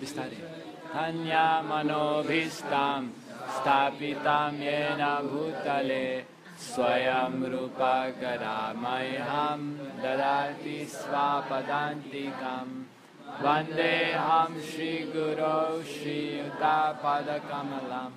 विस्तारे। हन्या मनोभीष्टां स्थापितां भूतले स्वयं रूपगरामह्यं ददाति स्वापदान्तिकं। वन्देऽहं श्रीगुरौ श्रीयुतापदकमलम्।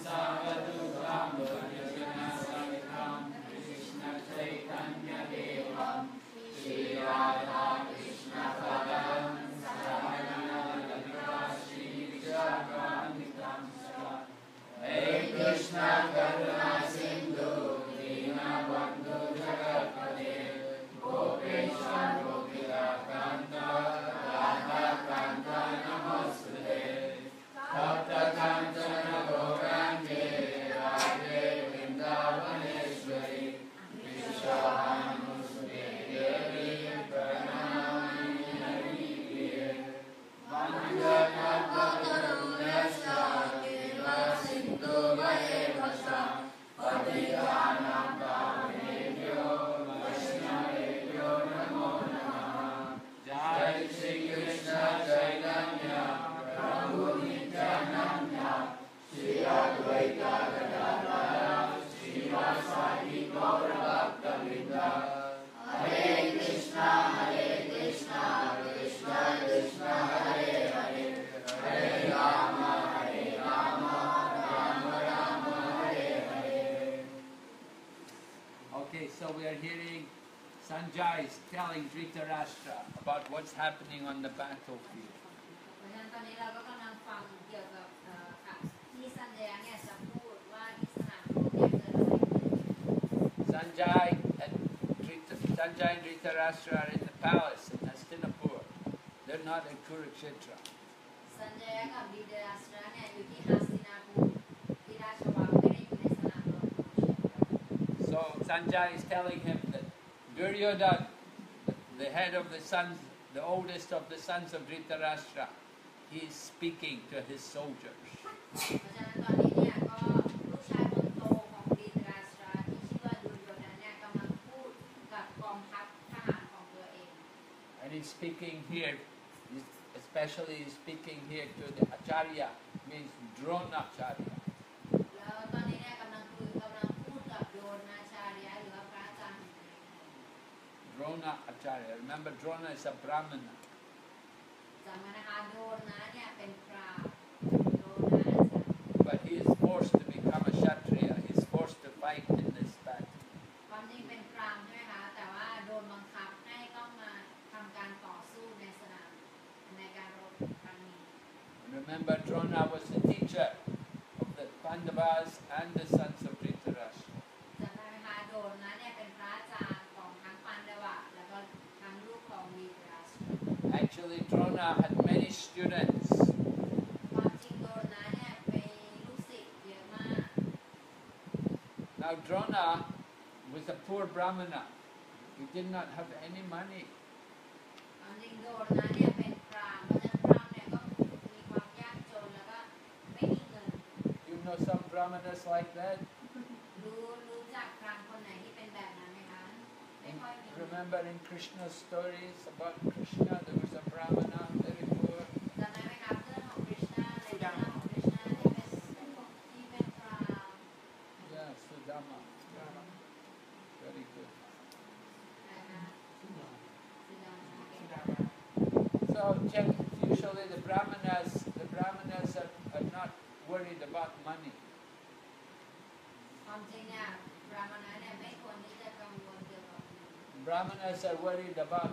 เพราะฉะนั้นตอนนี้เราก็กำลังฟังเกี่ยวกับเอ่อค่ะที่สัญญาเนี่ยจะพูดว่าที่สนามรบเนี่ยเกิดอะไรขึ้น Sanjay and Drita, Sanjay and Dhritarashtra are in the palace in Hastinapur. They're not in Kurukshetra. สัญญากับดีเดรัสราเนี่ยอยู่ที่ฮัสตินาภูมิที่ราชวังไม่ได้อยู่ในสนามรบ So Sanjay is telling him that Duryodhana, the head of the sons, the oldest of the sons of Dhritarashtra, he is speaking to his soldiers. And he's speaking here, especially he's speaking here to the Acharya, means Dronacharya. Drona Acharya. Remember, Drona is a Brahmana. จำไว้นะคะโดนนะเนี่ยเป็นพรามโดนนะอาจารย์ But he is forced to become a Kshatriya. He's forced to fight in this battle. ความจริงเป็นพรามใช่ไหมคะ แต่ว่าโดนบังคับให้ต้องมาทำการต่อสู้ในสนามในการรบครั้งนี้ And remember, Drona was the teacher of the Pandavas and the sons Drona had many students. Now Drona was a poor brahmana. He did not have any money. You know some brahmanas like that? remembering Krishna's stories about Krishna, there was a Brahmana Brahmanas are worried about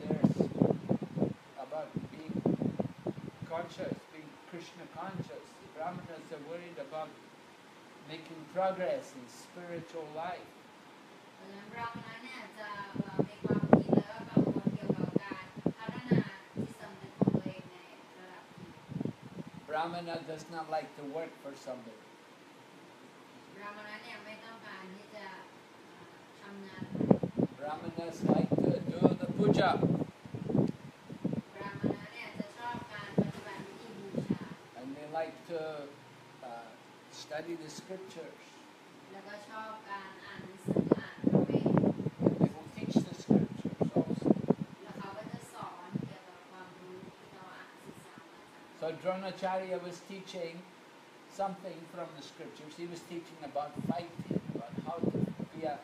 their about being conscious, being Krishna conscious. The brahmanas are worried about making progress in spiritual life. เพราะฉะนั้นพรามนะเนี่ยจะเอ่อมีความคิดแล้วก็กังวลเกี่ยวกับการพัฒนาที่สำนึกของตัวเองในระดับที่ Brahmana does not like to work for somebody. Brahmanas like to do the puja. บราหมณะเนี่ยจะชอบการปฏิบัติพิธีบูชา and they like to uh, study the scriptures. แล้วก็ชอบการอ่านหนังสืออ่านพระเวท And they will teach the scriptures also. แล้วเขาก็จะสอนเกี่ยวกับความรู้ที่เขาอ่านศึกษามาจาก So Dronacharya was teaching something from the scriptures. He was teaching about fighting, about how to be a,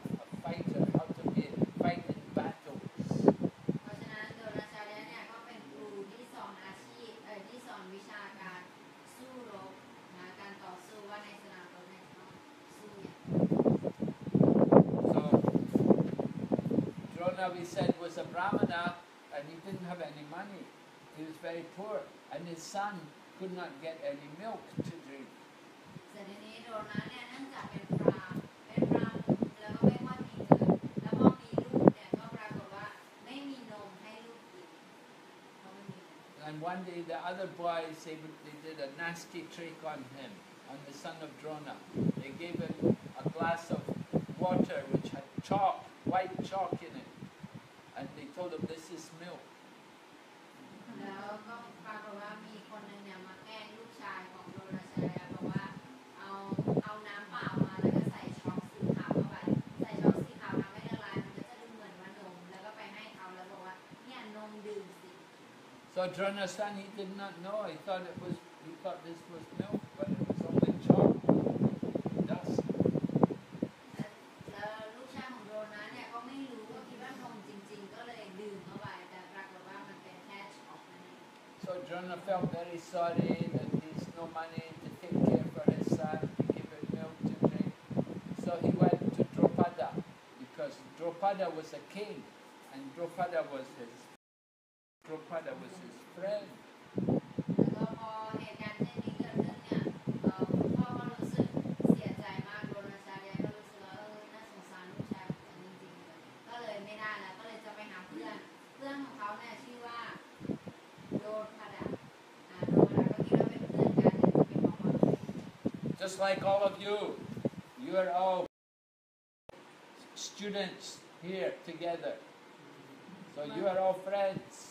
very poor, and his son could not get any milk to drink. เสร็จทีนี้โดนาเนี่ยเนื่องจากเป็นพราหมณ์เป็นพราหมณ์แล้วก็ไม่ค่อยมีเงินแล้วพอมีลูกเนี่ยก็ปรากฏว่าไม่มีนมให้ลูกกินเพราะไม่มีเงิน And one day the other boys, they, would- they did a nasty trick on him, on the son of Drona. They gave him a glass of water which had chalk, white chalk in it. And they told him, this is milk. แล้วก็ปรากฏว่ามีคนหนึ่งเนี่ยมาแกล้งลูกชายของโดราชาเลียบอกว่าเอาเอาน้ำเปล่ามาแล้วก็ใส่ช็อกสีขาวเข้าไปใส่ช็อกสีขาวน้ำให้ละลายมันก็จะดูเหมือนว่านมแล้วก็ไปให้เขาแล้วบอกว่าเนี่ยนมดื่มสิ So Drona's son, he did not know. He thought it was, he thought this was milk, sorry that he's no money to take care for his son, to give him milk to drink. So he went to Drupada because Drupada was a king and Drupada was his Drupada was his friend. Just like all of you, you are all students here together. So you are all friends.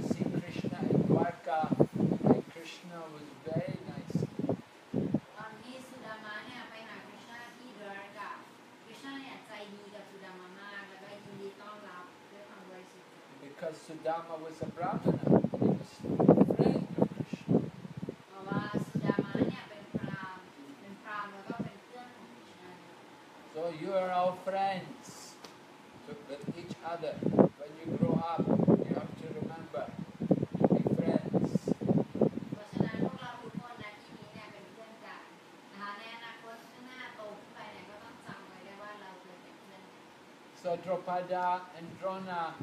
because Sudama was a Brahmana. So you are our friends so with each other. When you grow up, you have to remember. So Drupada and Drona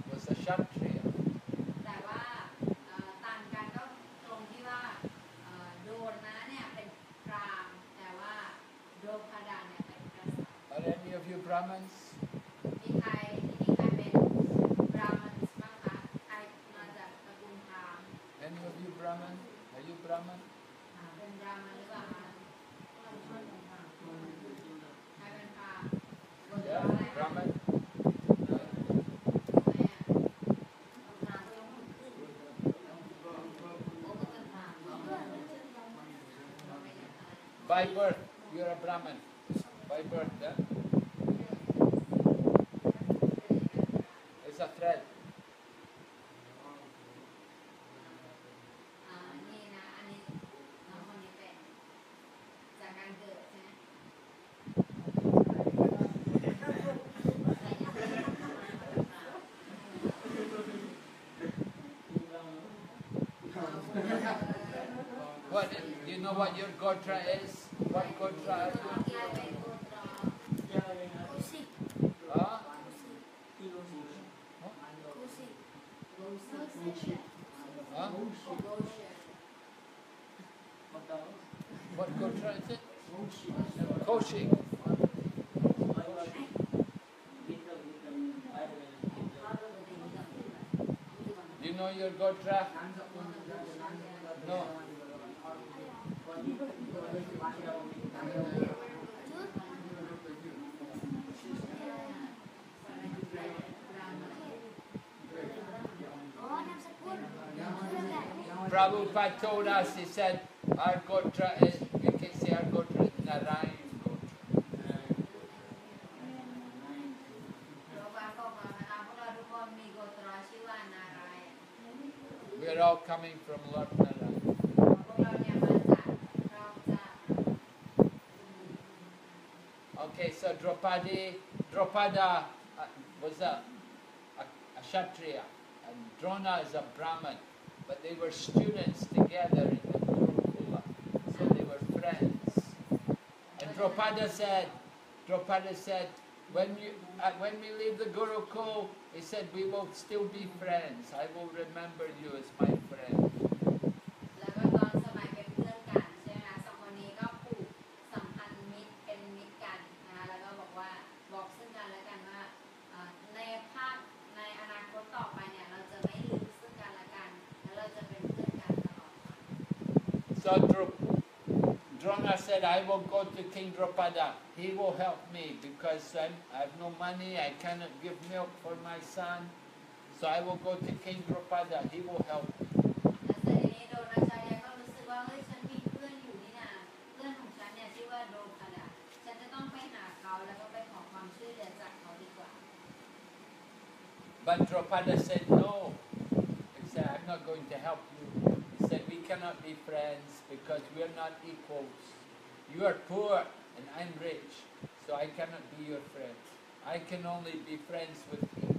Are you Brahmin? เป็นบรามณ์หรือเปล่า What, do you know what your gotra is? What gotra are you? Huh? Huh? What gotra is it? Koshik. Do you know your gotra? No. Prabhupada told us, he said, our gotra is, we can say our gotra is Narayan gotra. We're all coming from Lord Narayan. So Draupadi, Draupada uh, was a, a, a Kshatriya and Drona is a Brahmin, but they were students together in the Gurukula, so they were friends. And Draupada said, Draupada said, when you uh, when we leave the Gurukul, he said we will still be friends. I will remember you as my friend. So Dru- Drona said, I will go to King Drupada. He will help me because I'm, I have no money. I cannot give milk for my son. So I will go to King Drupada. He will help me. แล้วเสร็จทีนี้โดนาชายก็รู้สึกว่าเฮ้ยฉันมีเพื่อนอยู่นี่นาเพื่อนของฉันเนี่ยชื่อว่าโดคาดาฉันจะต้องไปหาเขาแล้วก็ไปขอความช่วยเหลือจากเขาดีกว่า But Drupada said, no. He said, I'm not going to help you. Said, we cannot be friends because we're not equals. You are poor and I'm rich, so I cannot be your friend. I can only be friends with equals.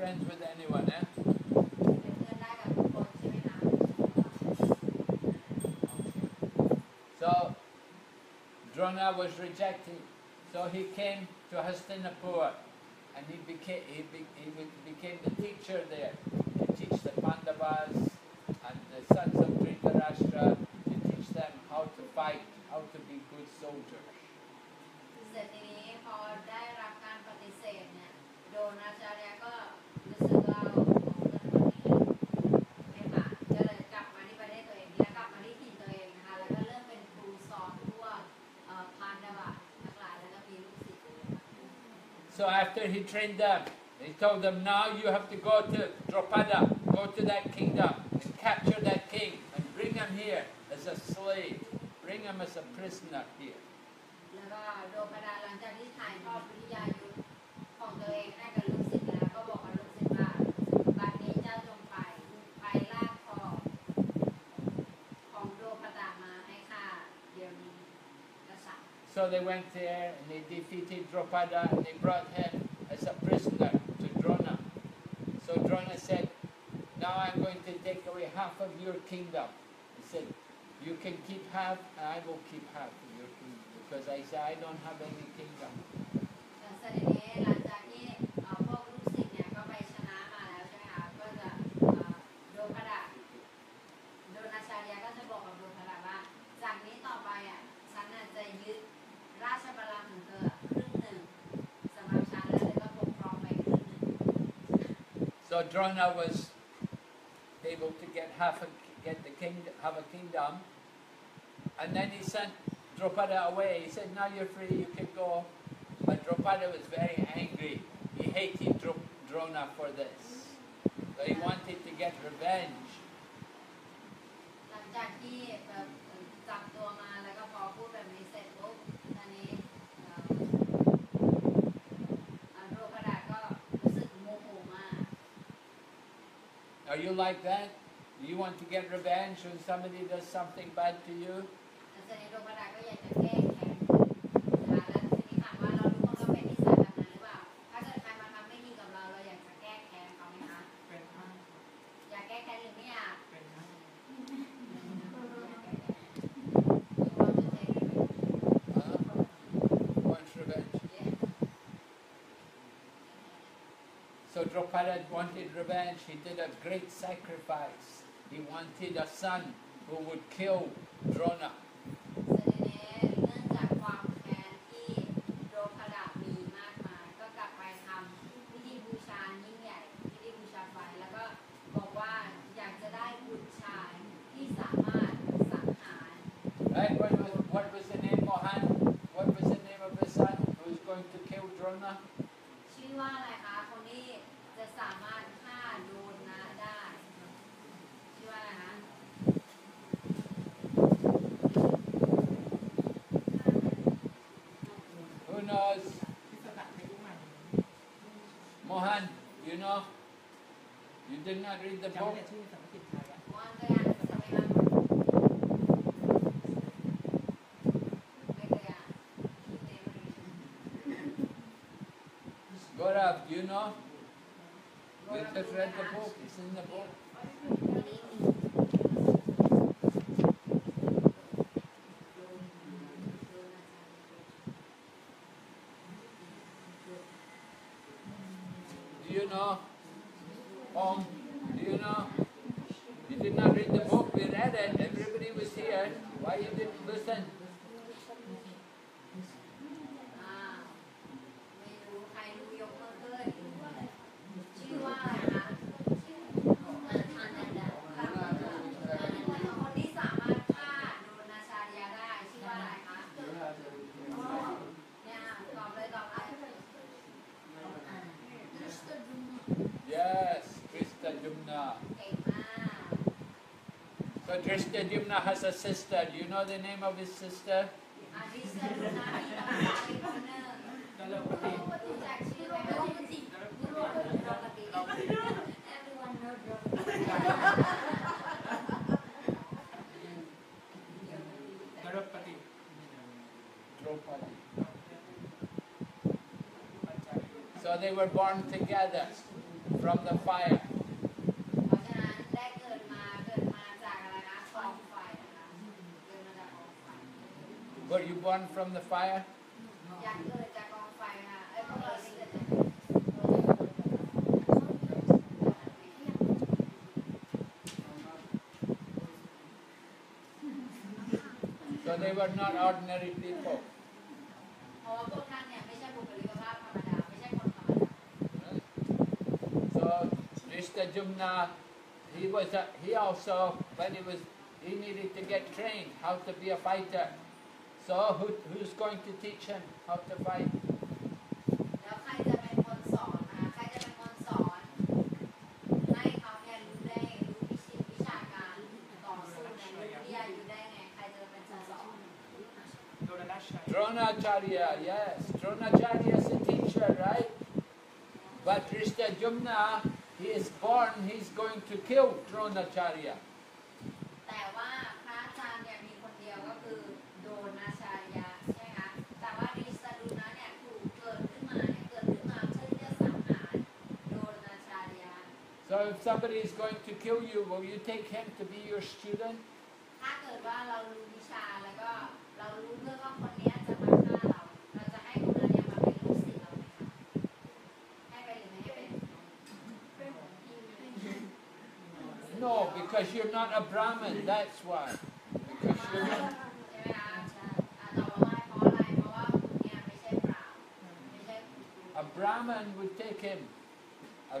friends with anyone, eh? เป็นเพื่อนได้กับทุกคนใช่ไหมคะ So Drona was rejected. So he came to Hastinapur and he became, he, be, he be- became the teacher there to teach the Pandavas and the sons of Dhritarashtra to teach them how to fight, how to be good soldiers. เสร็จทีนี้พอได้รับการปฏิเสธเนี่ย โดนอาจารย์ก็ so after he trained them, he told them, now you have to go to Drupada, go to that kingdom, and capture that king, and bring him here as a slave, bring him as a prisoner here. So they went there and they defeated Drupada and they brought him as a prisoner to Drona. So Drona said, Now I'm going to take away half of your kingdom. He said, You can keep half and I will keep half of your kingdom. Because I said, I don't have any kingdom. Drona was able to get half a, get the kingdom, have a kingdom. And then he sent Drupada away. He said, now you're free, you can go. But Drupada was very angry. He hated Dro Drona for this. So he wanted to get revenge. Uh, Are you like that? Do you want to get revenge when somebody does something bad to you? So wanted revenge. He did a great sacrifice. He wanted a son who would kill Drona. did not read the book? Gaurav, do you know? We just read the book. It's in the book. Dhrishtadyumna has a sister. Do you know the name of his sister? So they were born together from the fire. born from the fire? อยากเกิดจากกองไฟค่ะเอ้ยพวกเราได้เกิดจาก So they were not ordinary people. เพราะว่าพวกท่านเนี่ยไม่ใช่บุคลิกภาพธรรมดาไม่ใช่คนธรรมดา So Krista Jumna, he was a, he also when he was he needed to get trained how to be a fighter. So who, who's going to teach him how to fight? แล้วใครจะเป็นคนสอนอ่ะใครจะเป็นคนสอนให้เขาเนี่ยรู้ได้รู้วิชวิชาการต่อสู้ในยรู้วิทยาอยู่ได้ไงใครจะเป็นคนสอน Dronacharya, yes. Dronacharya is a teacher, right? But Dhrishtadyumna, he is born, he's going to kill Dronacharya. แต่ว่าพระอาจารย์เนี่ยมีคนเดียวก็คือโดนัช So if somebody is going to kill you, will you take him to be your student? ถ้าเกิดว่าเรารู้วิชาแล้วก็เรารู้เรื่องว่าคนเนี้ยจะมาฆ่าเรา เราจะให้คนนั้นเนี่ยมาเป็นลูกศิษย์เราไหมคะให้ไปหรือไม่ให้เป็น No, because you're not a Brahmin, that's why. Because ใช่ you're ไหม not, คะใช่อ่ะตอบว่าไม่เพราะอะไร เพราะว่าคุณเนี่ยไม่ใช่ปราบไม่ใช่ a Brahmin would take him. A-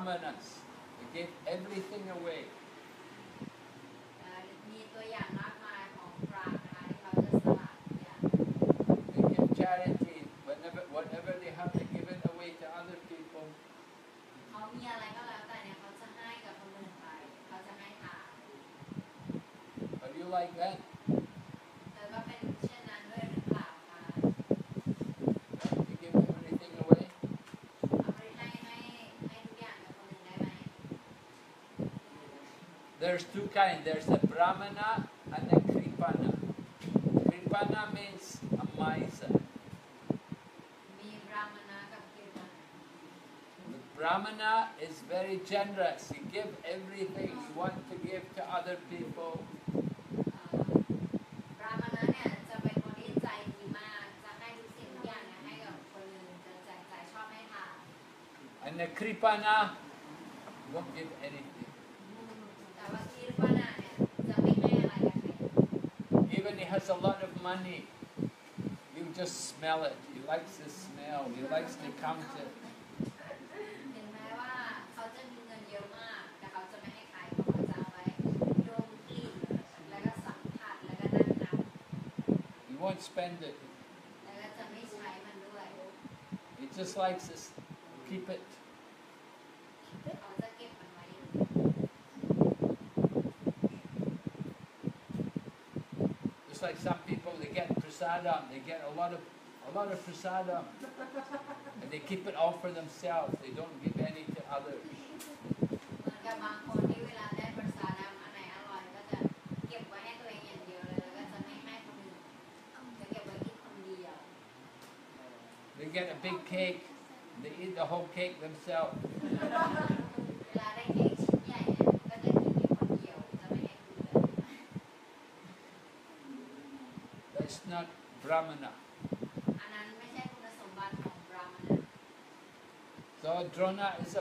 brahmanas. They gave everything away. เอ่อมีตัวอย่างมากมายของพระนะคะที่เขาจะสละทุกอย่าง They give charity. Whenever, whatever they have, they give it away to other people. เขามีอะไรก็แล้วแต่เนี่ยเขาจะให้กับคนอื่นไป เขาจะให้ทาน Are you like that? There's two kinds. There's a brahmana and a kripana. Kripana means a miser. The brahmana is very generous. He give everything he wants to give to other people. And the Kripana won't give anything. has a lot of money, you just smell it. He likes the smell. He likes to come to. He won't spend it. He just likes to keep it. prasadam. They get a lot of a lot of prasadam, and they keep it all for themselves. They don't give any to others. They get a big cake. They eat the whole cake themselves.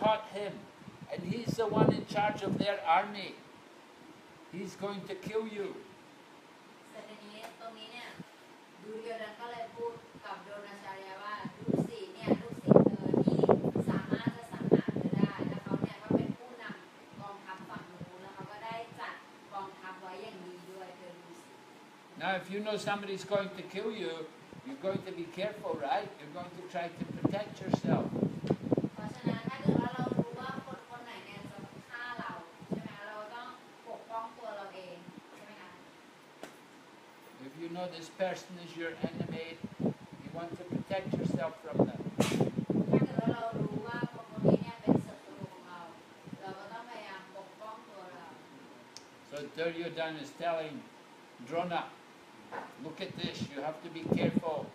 taught him, and he's the one in charge of their army. He's going to kill you. เสร็จทีนี้ตรงนี้เนี่ยดูเรียวดันก็เลยพูดกับโดนาชาริยะว่าลูกศิษย์เนี่ยลูกศิษย์เธอที่สามารถจะสังหารเธอได้ แล้วเขาเนี่ยก็เป็นผู้นำกองทัพฝั่งนู้นแล้วเขาก็ได้จัดกองทัพไว้อย่างดีด้วยเธอดูสิ Now, if you know somebody's going to kill you, you're going to be careful, right? You're going to try to protect yourself. you know this person is your enemy. You want to protect yourself from them. So Duryodhana is telling Drona, look at this, you have to be careful.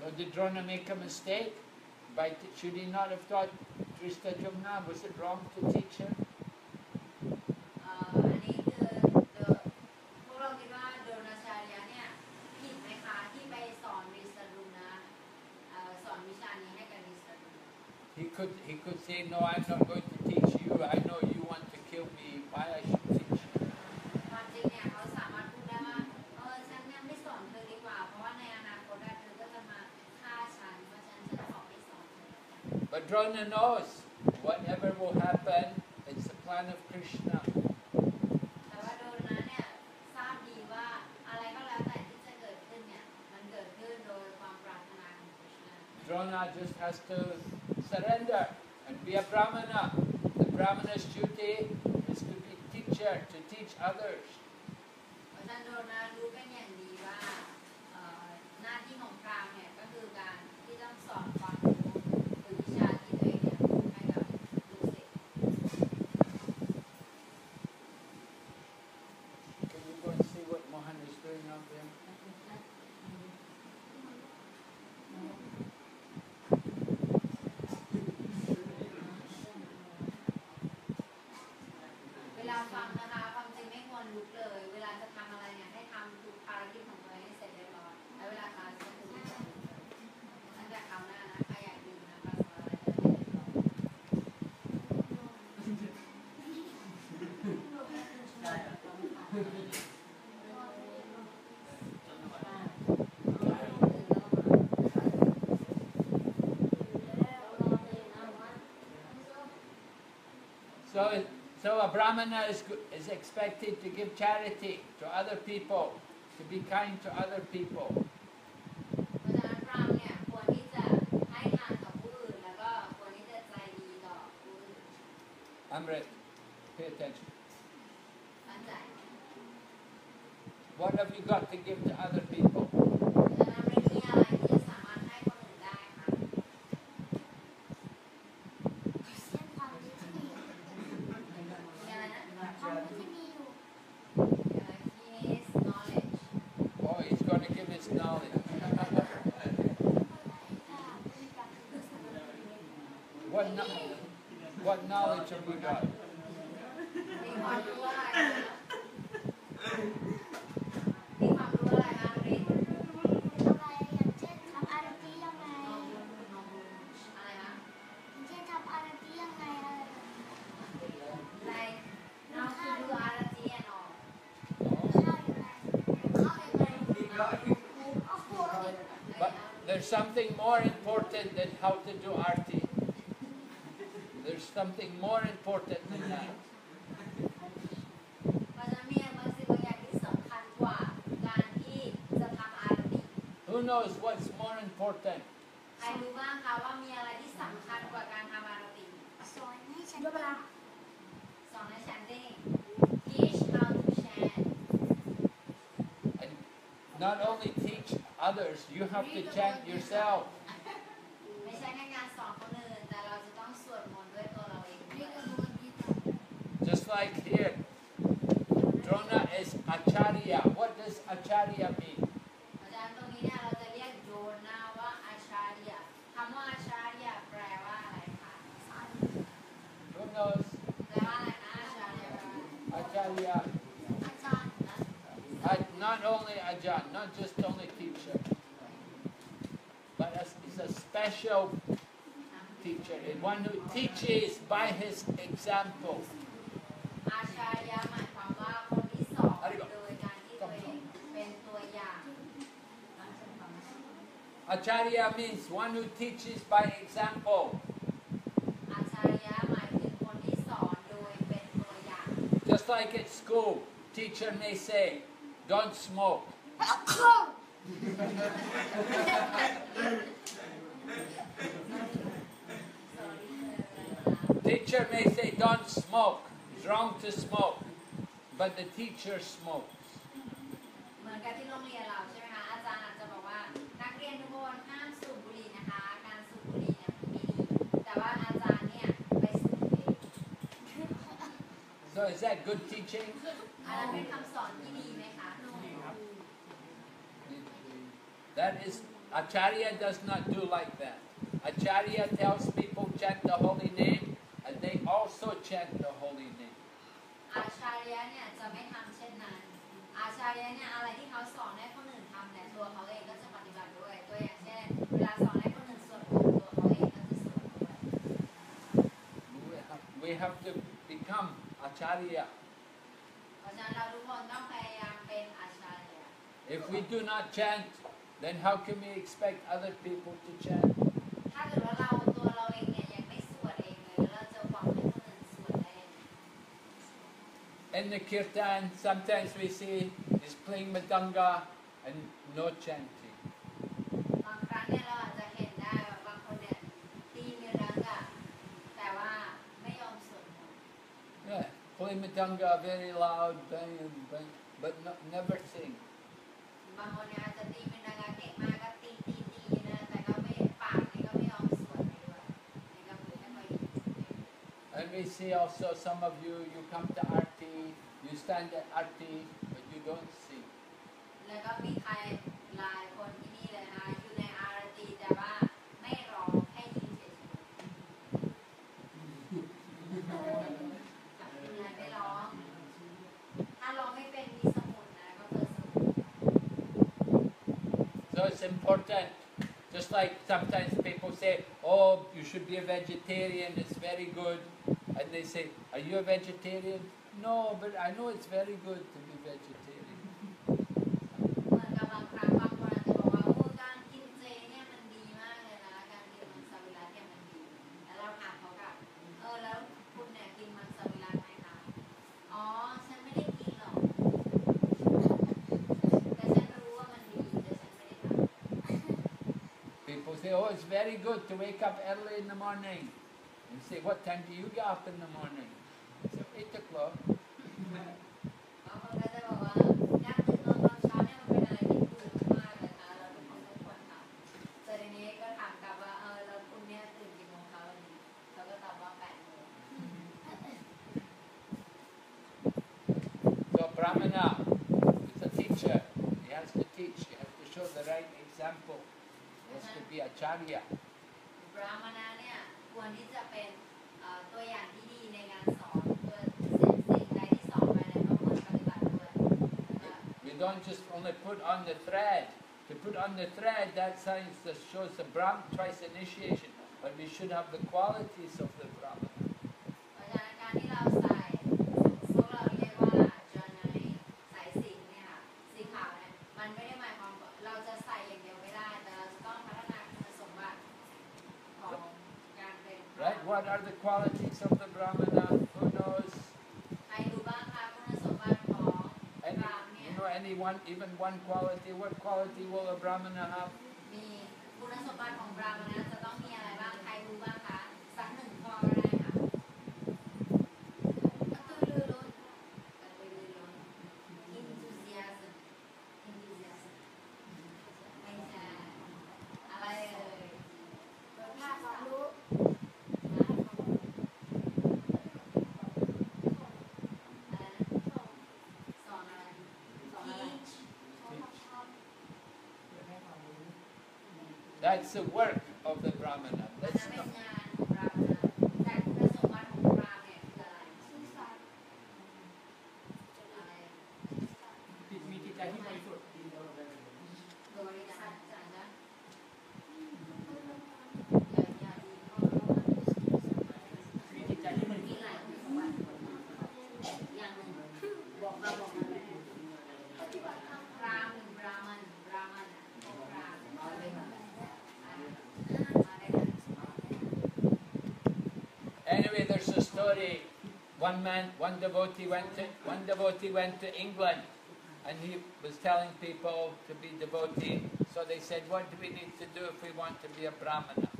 So did Drona make a mistake? By should he not have thought Dhrishtadyumna? Was it wrong to teach? กัน But Drona knows whatever will happen, it's the plan of Krishna. แต่ว่าโดนาเนี่ยทราบดีว่าอะไรก็แล้วแต่ที่จะเกิดขึ้นเนี่ยมันเกิดขึ้นโดยความปรารถนาของคริชนา Drona just has to surrender and be a brahmana. The brahmana's duty is to be teacher, to teach others. So a brahmana is, is expected to give charity to other people, to be kind to other people. Amrit, pay attention. What have you got to give to other people? something more important than how to do arti. There's something more important than that. Who knows what's more important? And not only others, you have to chant yourself. ไม่ใช่แค่การสอนคนอื่นแต่เราจะต้องสวดมนต์ด้วยตัวเราเองด้วย Just like here, Drona is Acharya. What does Acharya mean? เพราะฉะนั้นตรงนี้เนี่ยเราจะเรียกโยนาว่าอาชาริยะคำว่าอาชาริยะแปลว่าอะไรคะ Who knows? แปลว่าอะไรนะอาชาริยะแปลว่า Acharya. อาจารย์นะ Uh, not only Ajahn, not just only special teacher, and one who teaches by his example. อาชาริยะหมายความว่าคนที่สอนโดยการที่ตัวเองเป็นตัวอย่าง Acharya means one who teaches by example. อาชาริยะหมายถึงคนที่สอนโดยเป็นตัวอย่าง Just like at school, teacher may say, don't smoke. Teacher may say, don't smoke. It's wrong to smoke. But the teacher smokes. เหมือนกับที่โรงเรียนเราใช่ไหมคะ อาจารย์อาจจะบอกว่า นักเรียนทุกคนห้ามสูบบุหรี่นะคะ การสูบบุหรี่เนี่ยมันไม่ดี แต่ว่าอาจารย์เนี่ยไปสูบเอง So is that good teaching? อันนั้นเป็นคำสอนที่ดีไหมคะ That is, Acharya does not do like that. Acharya tells people chant the holy name, and they also chant the holy name. อาชาริยะเนี่ยจะไม่ทำเช่นนั้น อาชาริยะเนี่ยอะไรที่เขาสอนให้คนอื่นทำเนี่ยตัวเขาเองก็จะปฏิบัติด้วย ตัวอย่างเช่น เวลาสอนให้คนอื่นสวดมนต์ตัวเขาเองก็จะสวดด้วย We have, we have to become Acharya. เพราะฉะนั้นเราทุกคนต้องพยายามเป็นอาชาริยะ If we do not chant, then how can we expect other people to chant? in the kirtan, sometimes we say he's playing mridanga and no chanting. Yeah, play mridanga very loud, bang, bang, but no, never sing. And we see also some of you, you come to our Arti, you stand at Arti, but you don't sing. แล้วก็มีใครหลายคนที่นี่เลยนะคะอยู่ในอารตีแต่ว่าไม่ร้องให้ยินเฉยๆไม่ร้อง ถ้าร้องไม่เป็นมีสมุดนะก็เปิดสมุด So it's important. Just like sometimes people say, oh, you should be a vegetarian, it's very good. And they say, are you a vegetarian? No, but I know it's very good to be vegetarian. People say, oh, it's very good to wake up early in the morning. And say, what time do you get up in the morning? So 8 o'clock. Amen. don't just only put on the thread. To put on the thread, that signs that shows the Brahm twice initiation, but we should have the qualities of any one, even one quality, what quality will a Brahmana have? the work. Anyway, there's a story. One man, one devotee went to one devotee went to England, and he was telling people to be devotee. So they said, "What do we need to do if we want to be a brahmana?"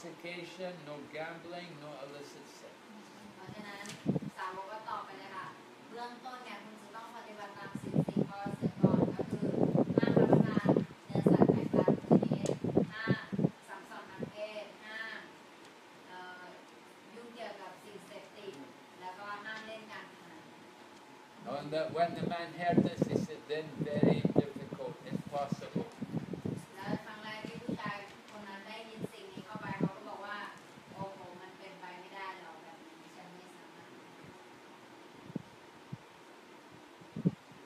intoxication, no gambling, no illicit sex. เพราะฉะนั้นสาวกก็ตอบไปเลยค่ะเบื้องต้นเนี่ย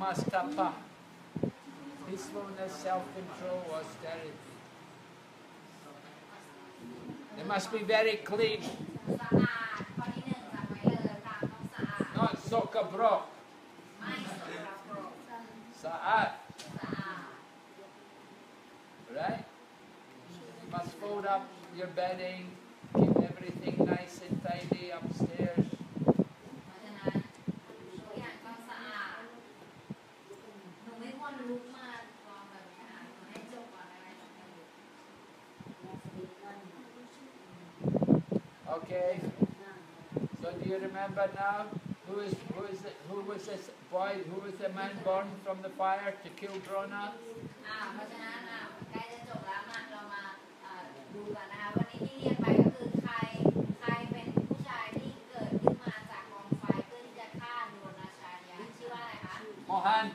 Mastapa. Peacefulness, self-control, austerity. They must be very clean. Not sokabro. Sa'at. Right? You must fold up your bedding, keep everything nice and tidy upstairs. you remember now? Who is who is the, who was this boy? Who was the man born from the fire to kill Drona? เพราะฉะนั้นใกล้จะจบแล้วมาเรามาดูกันนะคะวันนี้ที่เรียนไปก็คือใครใครเป็นผู้ชายที่เกิดขึ้นมาจากกองไฟเพื่อที่จะฆ่าโดนาชาญาชื่อว่าอะไรคะโมฮัน